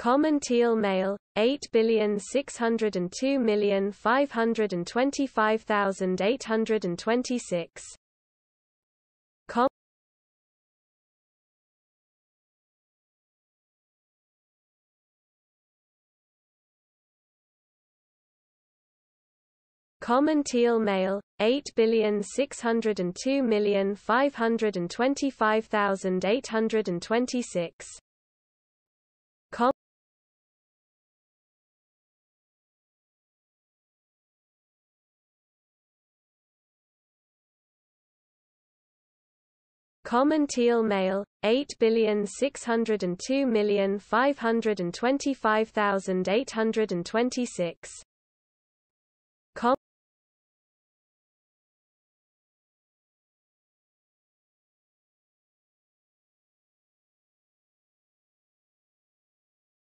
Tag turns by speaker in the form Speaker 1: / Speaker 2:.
Speaker 1: Common teal male, 8,602,525,826. Com Common teal male, 8,602,525,826. Com Common teal male, 8,602,525,826. Com